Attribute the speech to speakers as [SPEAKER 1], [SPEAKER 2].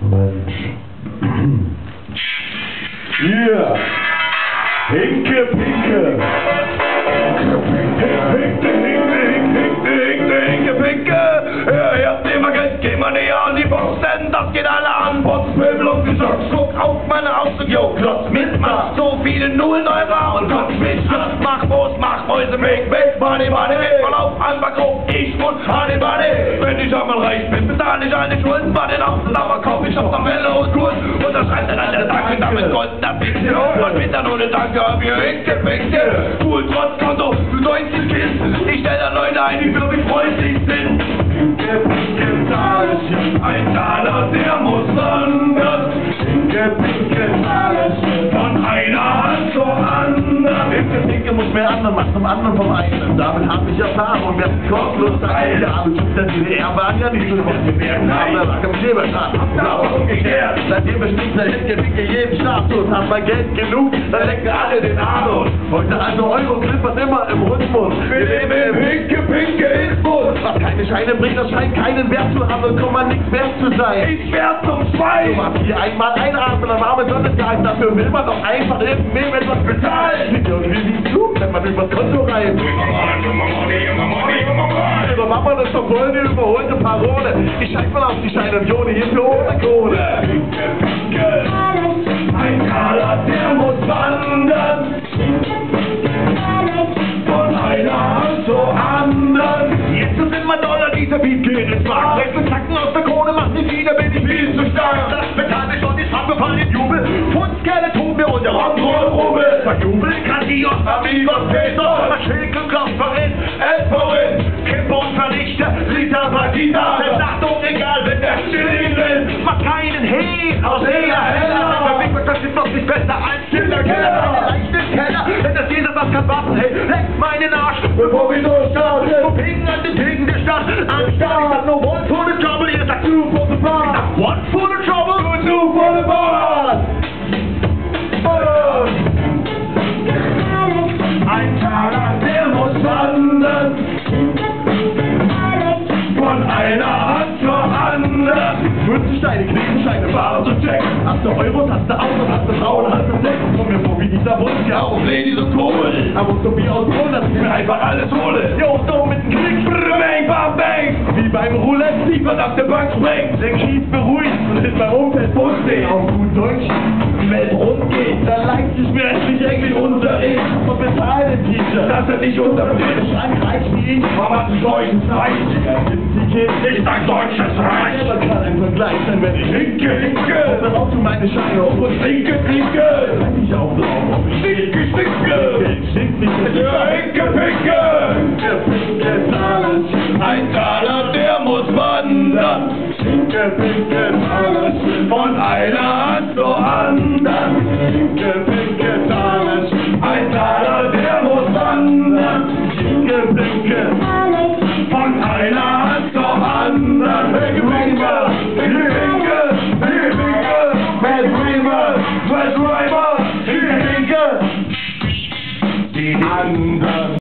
[SPEAKER 1] Mensch. Hier. Hinke, pinke.
[SPEAKER 2] Hinke, hinke, hinke, hinke, hinke, hinke, pinke. Hör, erst immer Geld, geh mal näher an die Box, denn das geht alle an. Botzmöbel und Gesocks, guck auf meine Ausdruck, yo, Klotz mit, mach so viele Nullen eurer und Kopf mit, mach Moos, mach Mäuse, weg, weg, Money, Money, weg, Verlauf, Anbackhof, ich und Honey, Money. Wenn ich einmal reich bin, bezahl ich alle Schulden, und dann ohne Danke, hab ich Hinke, pinke, cool, trotz Konto, du 19 Kind, ich stell da Leute ein, die wirklich freundlich sind. Hinke, pinke, ein Taler, der muss wandern. Hinke, pinke, von einer Hand zur anderen.
[SPEAKER 1] Hinke, pinke muss mehr anderen machen, zum anderen vom eigenen. Damit habe ich Erfahrung, wir sind kostenlos dabei. Ja, aber der DDR waren ja nicht so was gemerkt. Aber was am Schäberschaf.
[SPEAKER 2] Aber umgekehrt.
[SPEAKER 1] Seitdem besticht der Hinke, pinke jeden Status. Hat man Geld genug, dann lecken alle den Anus. Heute also Euro klippert immer im Rhythmus.
[SPEAKER 2] Wir leben im Hinke, pinke
[SPEAKER 1] Was keine Scheine bringt, das scheint keinen Wert zu haben und kommt man nichts wert zu sein.
[SPEAKER 2] Ich werd zum
[SPEAKER 1] Du
[SPEAKER 2] Schwein.
[SPEAKER 1] machst hier einmal einatmen, dann warme Sonne gehalten, dafür will man doch einfach irgendwem etwas bezahlen. Ja, und wie siehst du, wenn man übers Konto rein? Ihre Mama voll die überholte Parole. Ich scheiß mal auf die Scheine und Joni hier für ohne Kohle. In Jubel. Fußkerle tun wir und der Rock'n'Roll-Rubel. Verjubeln kann die aus Amigos Peter. Schäkel, Klopferin, Elferin. Kippe und Vernichter, Rita Bagita. Der Achtung, egal, wenn der Stilling will. Mach keinen Hehl aus Hela Heller.
[SPEAKER 2] Anderen.
[SPEAKER 1] Münzensteine, Kniesensteine, Bars und Checks. Hast du Euros, hast du Autos, hast du Frauen, hast du Sex. Komm mir vor wie dieser Wunsch, ja,
[SPEAKER 2] Auf Ladies und Kohl.
[SPEAKER 1] aber so wie aus Kohl, dass ich mir
[SPEAKER 2] Einfach alles hole.
[SPEAKER 1] Jo, so mit dem Klick,
[SPEAKER 2] Brr, Bang, bam, bang.
[SPEAKER 1] wie beim Roulette.
[SPEAKER 2] Die verdammte Bank sprengt.
[SPEAKER 1] Der Kies beruhigt und ist beim Umfeld Busweg. Auf gut Deutsch, die Welt rund geht. Da leicht sich mir endlich irgendwie unser Ich. Und bezahl den T-Shirt.
[SPEAKER 2] Das ist nicht unser
[SPEAKER 1] In
[SPEAKER 2] Bild.
[SPEAKER 1] Frankreich wie ich.
[SPEAKER 2] Zeit.
[SPEAKER 1] Da sind die Kids.
[SPEAKER 2] Ich sag deutsches Reich
[SPEAKER 1] gleich sein, wenn ich
[SPEAKER 2] hinke, hinke.
[SPEAKER 1] Dann der Auto meine Scheine auf und
[SPEAKER 2] stinke, stinke.
[SPEAKER 1] Wenn ich auch blau, ob ich
[SPEAKER 2] stinke, stinke.
[SPEAKER 1] Ich stinke nicht, ich
[SPEAKER 2] ja, hinke, hinke. Hinke, pinke,
[SPEAKER 1] alles. Ein
[SPEAKER 2] Taler, der muss wandern.
[SPEAKER 1] Hinke, pinke, alles.
[SPEAKER 2] Von einer